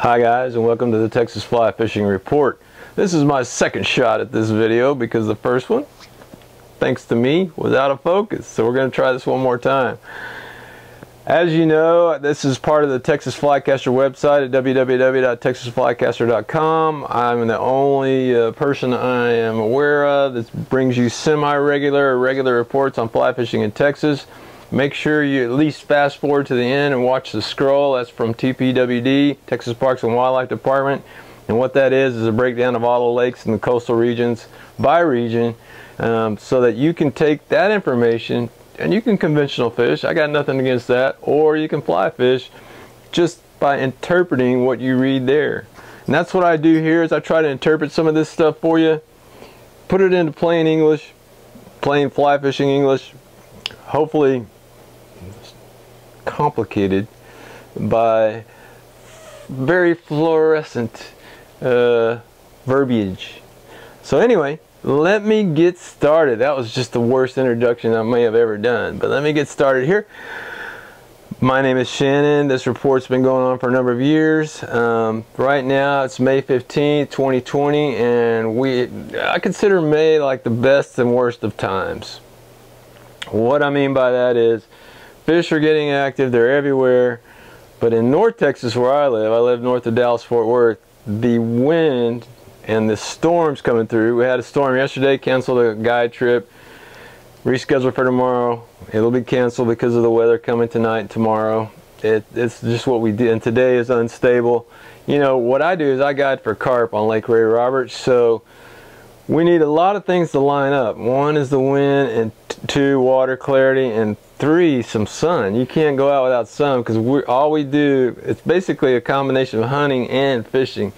Hi guys and welcome to the Texas Fly Fishing Report. This is my second shot at this video because the first one, thanks to me, was out of focus. So we're going to try this one more time. As you know, this is part of the Texas Flycaster website at www.texasflycaster.com. I'm the only uh, person I am aware of that brings you semi-regular or regular reports on fly fishing in Texas. Make sure you at least fast forward to the end and watch the scroll. That's from TPWD, Texas Parks and Wildlife Department. And what that is is a breakdown of all the lakes in the coastal regions by region um, so that you can take that information and you can conventional fish. I got nothing against that. Or you can fly fish just by interpreting what you read there. And that's what I do here is I try to interpret some of this stuff for you, put it into plain English, plain fly fishing English, hopefully complicated by very fluorescent uh, verbiage. So anyway, let me get started. That was just the worst introduction I may have ever done. But let me get started here. My name is Shannon. This report's been going on for a number of years. Um, right now it's May 15, 2020, and we I consider May like the best and worst of times. What I mean by that is Fish are getting active, they're everywhere. But in North Texas where I live, I live north of Dallas Fort Worth, the wind and the storms coming through. We had a storm yesterday, canceled a guide trip, rescheduled for tomorrow. It'll be canceled because of the weather coming tonight and tomorrow. It, it's just what we did, and today is unstable. You know, what I do is I guide for carp on Lake Ray Roberts, so we need a lot of things to line up. One is the wind, and two, water clarity, and three, some sun. You can't go out without sun because we all we do, it's basically a combination of hunting and fishing.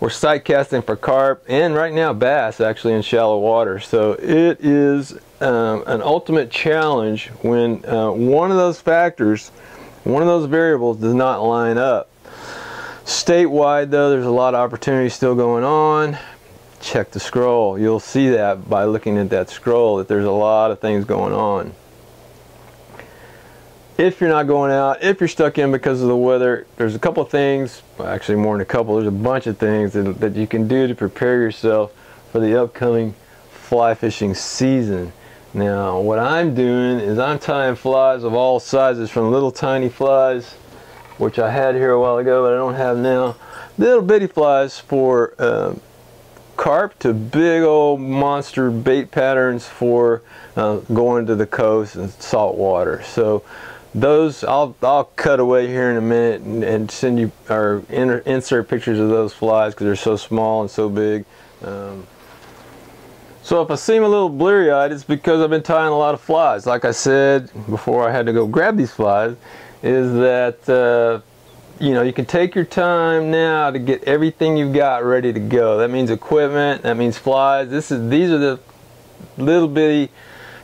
We're sight casting for carp and right now bass actually in shallow water. So it is um, an ultimate challenge when uh, one of those factors, one of those variables does not line up. Statewide though, there's a lot of opportunity still going on check the scroll. You'll see that by looking at that scroll that there's a lot of things going on. If you're not going out, if you're stuck in because of the weather, there's a couple of things, well, actually more than a couple, there's a bunch of things that, that you can do to prepare yourself for the upcoming fly fishing season. Now, what I'm doing is I'm tying flies of all sizes from little tiny flies, which I had here a while ago, but I don't have now, little bitty flies for um, carp to big old monster bait patterns for uh, going to the coast and salt water. So those I'll I'll cut away here in a minute and, and send you or insert pictures of those flies because they're so small and so big. Um, so if I seem a little bleary-eyed, it's because I've been tying a lot of flies. Like I said before I had to go grab these flies, is that uh, you know, you can take your time now to get everything you've got ready to go. That means equipment, that means flies. This is these are the little bitty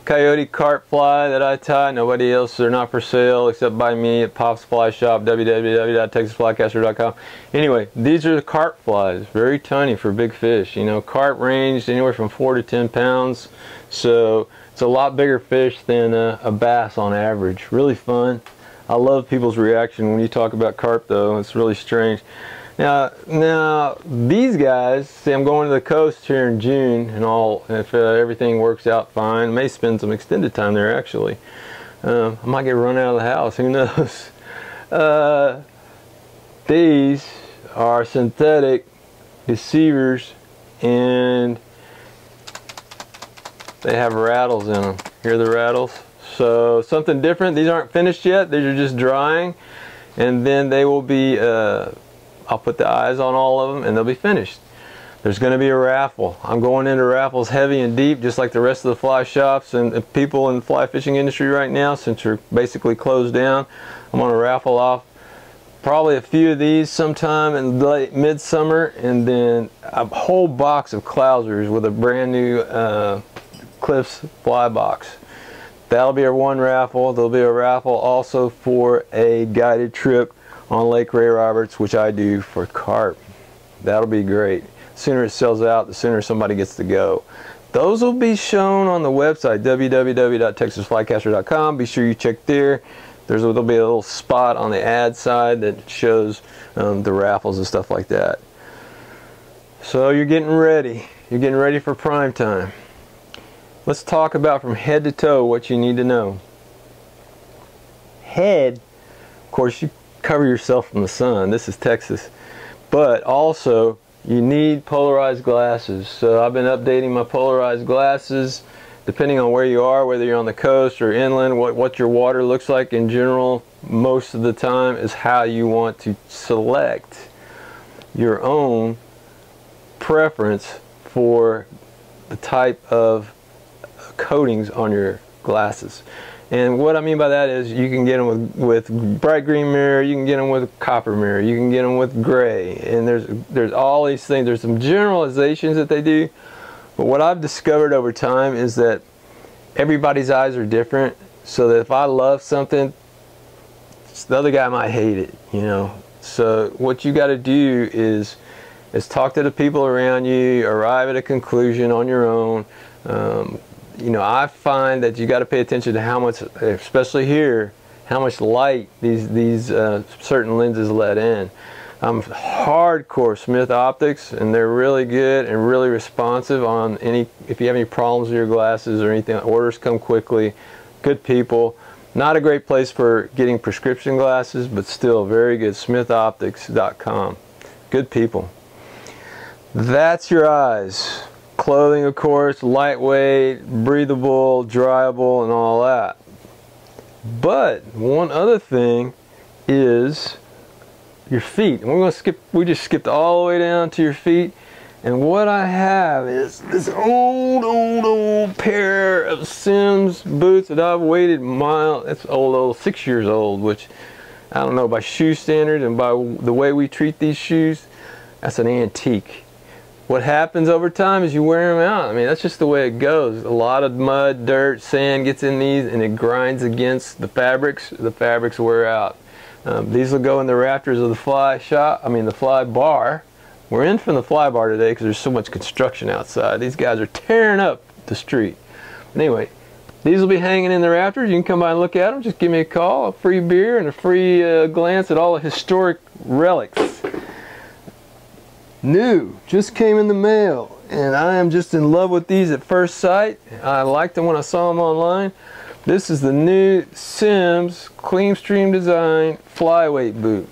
coyote carp fly that I tie. Nobody else, they're not for sale except by me at Pop's Fly Shop, www.texasflycaster.com. Anyway, these are the carp flies, very tiny for big fish. You know, carp ranged anywhere from four to 10 pounds. So it's a lot bigger fish than a, a bass on average. Really fun. I love people's reaction when you talk about carp though. It's really strange. Now, now these guys, see I'm going to the coast here in June and all, if uh, everything works out fine, I may spend some extended time there actually. Um, I might get run out of the house, who knows. Uh, these are synthetic deceivers and they have rattles in them. Hear the rattles? So something different. These aren't finished yet. These are just drying. And then they will be, uh, I'll put the eyes on all of them and they'll be finished. There's going to be a raffle. I'm going into raffles heavy and deep just like the rest of the fly shops and people in the fly fishing industry right now since we're basically closed down. I'm going to raffle off probably a few of these sometime in late midsummer and then a whole box of Clousers with a brand new uh, Cliffs fly box. That'll be our one raffle. There'll be a raffle also for a guided trip on Lake Ray Roberts, which I do for carp. That'll be great. The sooner it sells out, the sooner somebody gets to go. Those will be shown on the website, www.texasflycaster.com. Be sure you check there. There's there'll be a little spot on the ad side that shows um, the raffles and stuff like that. So you're getting ready. You're getting ready for prime time. Let's talk about from head to toe what you need to know. Head, of course, you cover yourself from the sun. This is Texas. But also, you need polarized glasses. So I've been updating my polarized glasses depending on where you are, whether you're on the coast or inland, what, what your water looks like in general, most of the time is how you want to select your own preference for the type of coatings on your glasses. And what I mean by that is you can get them with, with bright green mirror, you can get them with copper mirror, you can get them with gray, and there's there's all these things. There's some generalizations that they do, but what I've discovered over time is that everybody's eyes are different. So that if I love something, the other guy might hate it, you know. So what you got to do is is talk to the people around you, arrive at a conclusion on your own. Um, you know, I find that you got to pay attention to how much, especially here, how much light these these uh, certain lenses let in. I'm hardcore Smith Optics, and they're really good and really responsive on any. If you have any problems with your glasses or anything, orders come quickly. Good people. Not a great place for getting prescription glasses, but still very good. SmithOptics.com. Good people. That's your eyes. Clothing, of course, lightweight, breathable, dryable, and all that. But one other thing is your feet. And we're going to skip, we just skipped all the way down to your feet. And what I have is this old, old, old pair of Simms boots that I've waited miles, it's old, old, six years old, which I don't know, by shoe standards and by the way we treat these shoes, that's an antique what happens over time is you wear them out. I mean, that's just the way it goes. A lot of mud, dirt, sand gets in these and it grinds against the fabrics. The fabrics wear out. Um, these will go in the rafters of the fly shop, I mean the fly bar. We're in from the fly bar today because there's so much construction outside. These guys are tearing up the street. But anyway, these will be hanging in the rafters. You can come by and look at them. Just give me a call, a free beer, and a free uh, glance at all the historic relics new, just came in the mail, and I am just in love with these at first sight. I liked them when I saw them online. This is the new Simms Clean Stream Design flyweight boot.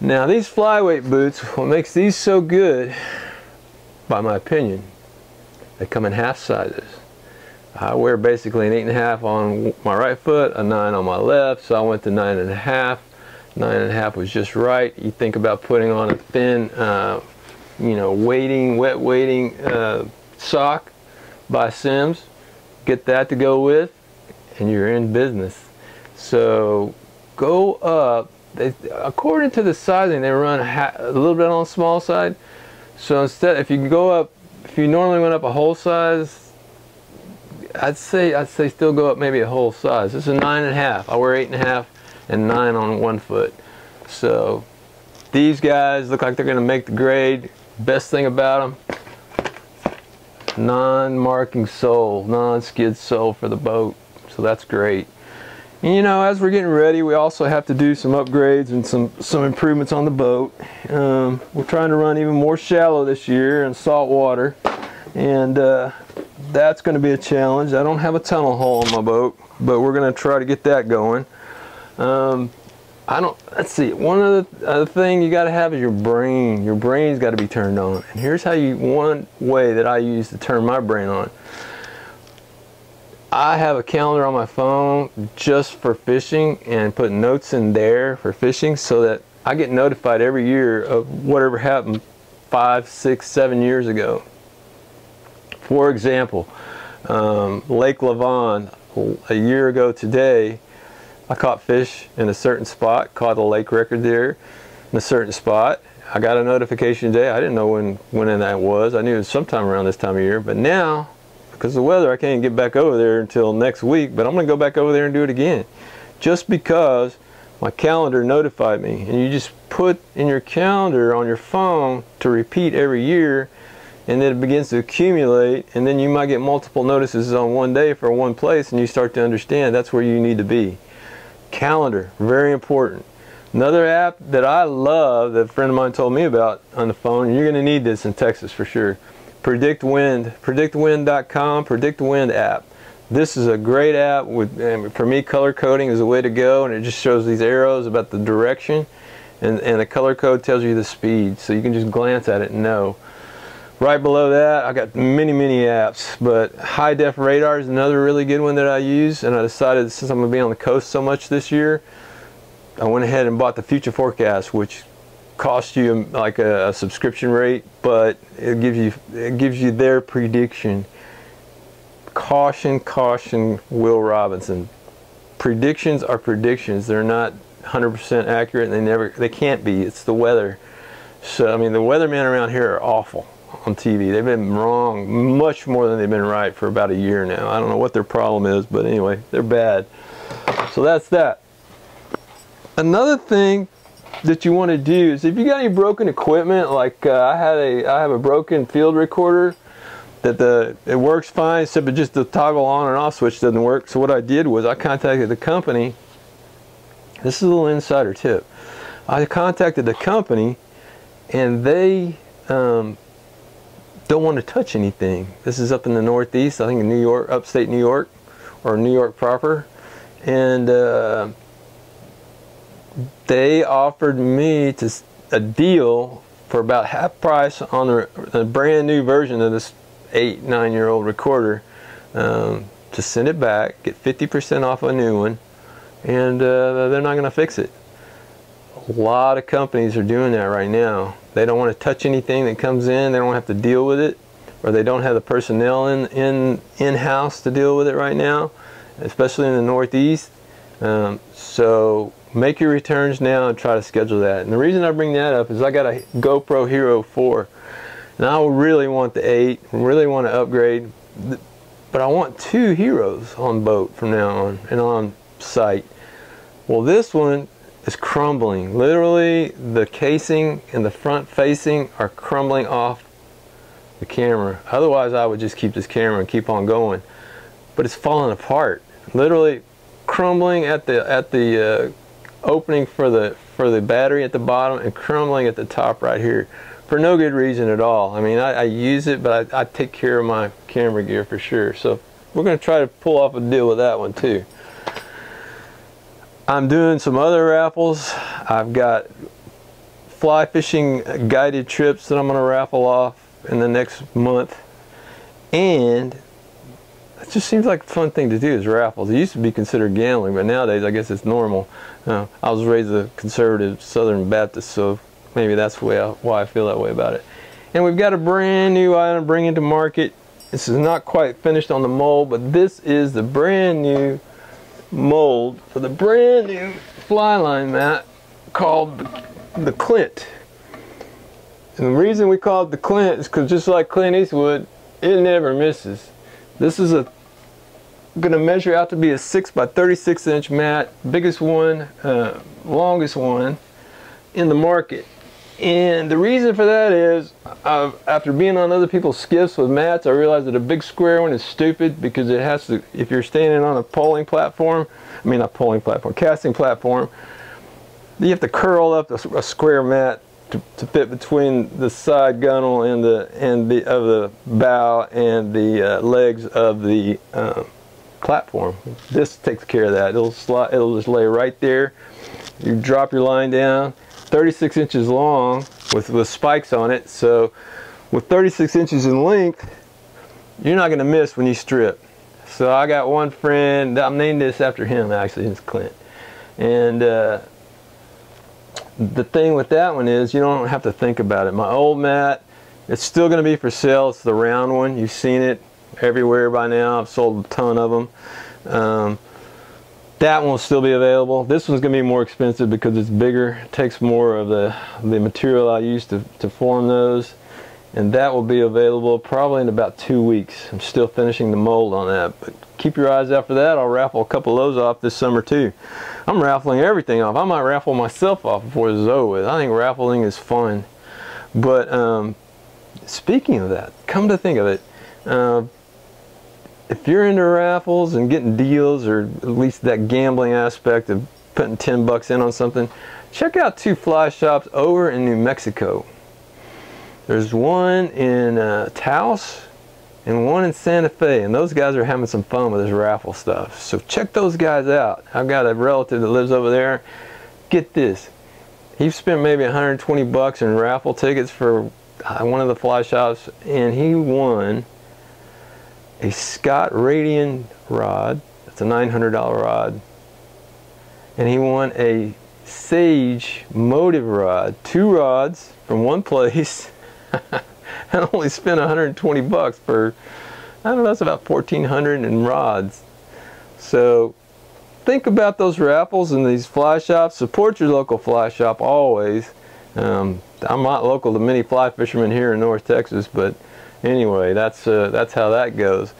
Now these flyweight boots, what makes these so good, by my opinion, they come in half sizes. I wear basically an eight and a half on my right foot, a nine on my left, so I went to nine and a half nine and a half was just right. You think about putting on a thin, uh, you know, weighting, wet weighting uh, sock by Simms. get that to go with, and you're in business. So go up. They, according to the sizing, they run a, a little bit on the small side. So instead, if you go up, if you normally went up a whole size, I'd say I'd say still go up maybe a whole size. This is a nine and a half. I wear eight and a half and nine on one foot. So these guys look like they're going to make the grade. Best thing about them, non-marking sole, non-skid sole for the boat. So that's great. And, you know, as we're getting ready, we also have to do some upgrades and some, some improvements on the boat. Um, we're trying to run even more shallow this year in salt water. And uh, that's going to be a challenge. I don't have a tunnel hull on my boat, but we're going to try to get that going. Um, I don't, let's see, one other, other thing you got to have is your brain. Your brain's got to be turned on. And here's how you, one way that I use to turn my brain on. I have a calendar on my phone just for fishing and put notes in there for fishing so that I get notified every year of whatever happened five, six, seven years ago. For example, um, Lake Lavon, a year ago today, I caught fish in a certain spot, caught a lake record there in a certain spot. I got a notification today. I didn't know when, when that was. I knew it was sometime around this time of year. But now, because of the weather, I can't get back over there until next week. But I'm going to go back over there and do it again. Just because my calendar notified me. And you just put in your calendar on your phone to repeat every year. And then it begins to accumulate. And then you might get multiple notices on one day for one place. And you start to understand that's where you need to be. Calendar, very important. Another app that I love that a friend of mine told me about on the phone, you're going to need this in Texas for sure. Predict Wind, predictwind.com, Predict Wind app. This is a great app. With For me, color coding is a way to go, and it just shows these arrows about the direction, and, and the color code tells you the speed, so you can just glance at it and know. Right below that, I got many, many apps, but High Def Radar is another really good one that I use, and I decided since I'm to be on the coast so much this year, I went ahead and bought the Future Forecast, which costs you like a, a subscription rate, but it gives you it gives you their prediction. Caution, caution, Will Robinson. Predictions are predictions. They're not 100% accurate, and they never they can't be. It's the weather. So I mean, the weathermen around here are awful on TV. They've been wrong much more than they've been right for about a year now. I don't know what their problem is, but anyway, they're bad. So that's that. Another thing that you want to do is if you got any broken equipment, like uh, I had a, I have a broken field recorder that the it works fine, except it just the toggle on and off switch doesn't work. So what I did was I contacted the company. This is a little insider tip. I contacted the company, and they um, don't want to touch anything. This is up in the Northeast, I think in New York, upstate New York, or New York proper, and uh, they offered me to a deal for about half price on a, a brand new version of this eight nine year old recorder um, to send it back, get 50% off a new one, and uh, they're not going to fix it. A lot of companies are doing that right now. They don't want to touch anything that comes in. They don't have to deal with it, or they don't have the personnel in in in house to deal with it right now, especially in the Northeast. Um, so make your returns now and try to schedule that. And the reason I bring that up is I got a GoPro Hero 4, and I really want the 8, really want to upgrade, but I want two Heroes on boat from now on and on site. Well, this one is crumbling. Literally, the casing and the front facing are crumbling off the camera. Otherwise, I would just keep this camera and keep on going. But it's falling apart. Literally crumbling at the at the uh, opening for the for the battery at the bottom and crumbling at the top right here for no good reason at all. I mean, I, I use it, but I, I take care of my camera gear for sure. So we're going to try to pull off a deal with that one too. I'm doing some other raffles. I've got fly fishing guided trips that I'm going to raffle off in the next month. And it just seems like a fun thing to do is raffles. It used to be considered gambling, but nowadays I guess it's normal. Uh, I was raised a conservative Southern Baptist, so maybe that's I, why I feel that way about it. And we've got a brand new item bringing to market. This is not quite finished on the mold, but this is the brand new mold for the brand new fly line mat called the Clint. And the reason we call it the Clint is because just like Clint Eastwood, it never misses. This is a going to measure out to be a 6 by 36 inch mat, biggest one, uh, longest one in the market. And the reason for that is, uh, after being on other people's skiffs with mats, I realized that a big square one is stupid because it has to, if you're standing on a poling platform, I mean not poling platform, casting platform, you have to curl up a, a square mat to, to, fit between the side gunnel and the and the of the bow and the uh, legs of the uh, platform. This takes care of that. It'll slide. It'll just lay right there. You drop your line down 36 inches long with, with spikes on it. So with 36 inches in length, you're not going to miss when you strip. So I got one friend, I'm named this after him actually, it's Clint. And uh, the thing with that one is you don't have to think about it. My old mat, it's still going to be for sale. It's the round one. You've seen it everywhere by now. I've sold a ton of them. Um, that one will still be available. This one's going to be more expensive because it's bigger. It takes more of the, the material I used to, to form those. And that will be available probably in about two weeks. I'm still finishing the mold on that. But keep your eyes out for that. I'll raffle a couple of those off this summer too. I'm raffling everything off. I might raffle myself off before this is over with. I think raffling is fun. But um, speaking of that, come to think of it, uh, if you're into raffles and getting deals or at least that gambling aspect of putting 10 bucks in on something, check out two fly shops over in New Mexico. There's one in uh, Taos and one in Santa Fe, and those guys are having some fun with this raffle stuff. So check those guys out. I've got a relative that lives over there. Get this, he spent maybe 120 bucks in raffle tickets for uh, one of the fly shops, and he won a Scott Radian rod. That's a $900 rod. And he won a Sage Motive rod. Two rods from one place. and only spent 120 bucks for, I don't know, that's about 1400 in rods. So think about those raffles and these fly shops. Support your local fly shop always. Um, I'm not local to many fly fishermen here in North Texas, but anyway, that's uh, that's how that goes.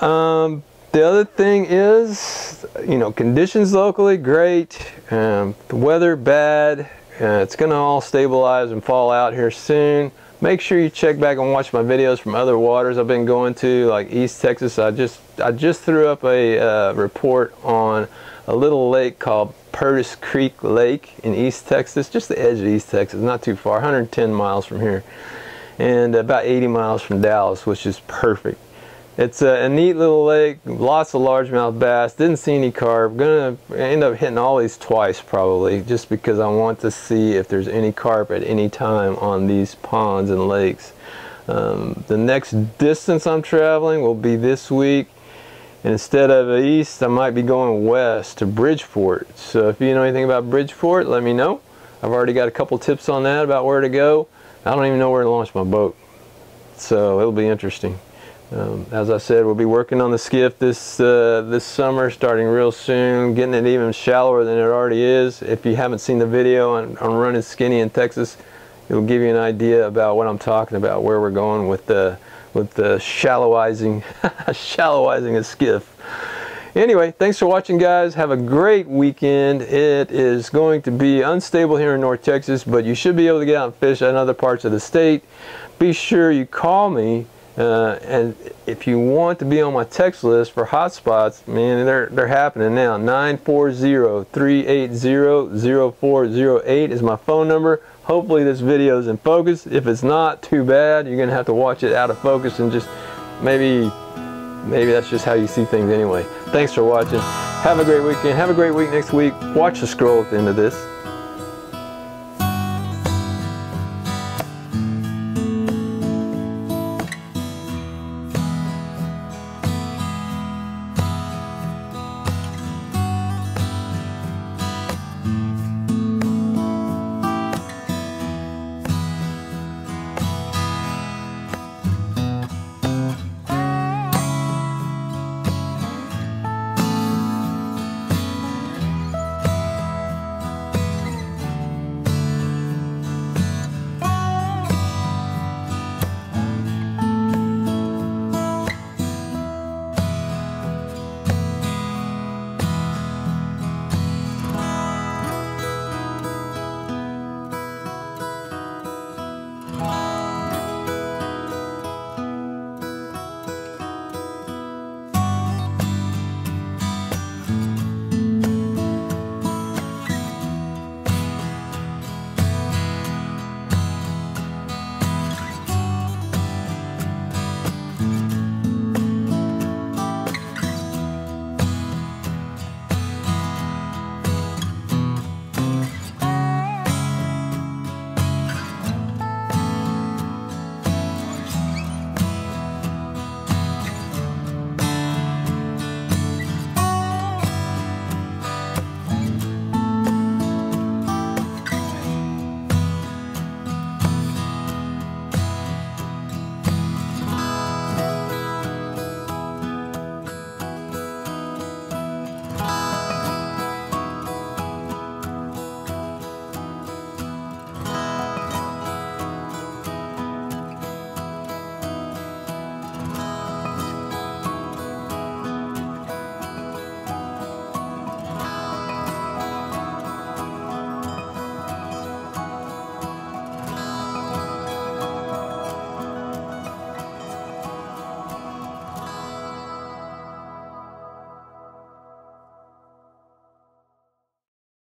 Um, the other thing is, you know, conditions locally great. Um, the weather bad. Uh, it's going to all stabilize and fall out here soon. Make sure you check back and watch my videos from other waters I've been going to, like East Texas. I just I just threw up a uh, report on a little lake called Purtis Creek Lake in East Texas, just the edge of East Texas, not too far, 110 miles from here, and about 80 miles from Dallas, which is perfect. It's a, a, neat little lake, lots of largemouth bass. Didn't see any carp. Gonna end up hitting all these twice probably, just because I want to see if there's any carp at any time on these ponds and lakes. Um, the next distance I'm traveling will be this week. Instead of east, I might be going west to Bridgeport. So if you know anything about Bridgeport, let me know. I've already got a couple tips on that about where to go. I don't even know where to launch my boat. So it'll be interesting. Um, as I said, we'll be working on the skiff this uh, this summer, starting real soon, getting it even shallower than it already is. If you haven't seen the video on, on running skinny in Texas, it'll give you an idea about what I'm talking about, where we're going with the with the shallowizing, shallowizing a skiff. Anyway, thanks for watching, guys. Have a great weekend. It is going to be unstable here in North Texas, but you should be able to get out and fish in other parts of the state. Be sure you call me uh, and if you want to be on my text list for hotspots, man, they're, they're happening now. 940-380-0408 is my phone number. Hopefully this video is in focus. If it's not, too bad. You're going to have to watch it out of focus and just maybe, maybe that's just how you see things anyway. Thanks for watching. Have a great weekend. Have a great week next week. Watch the scroll at the end of this.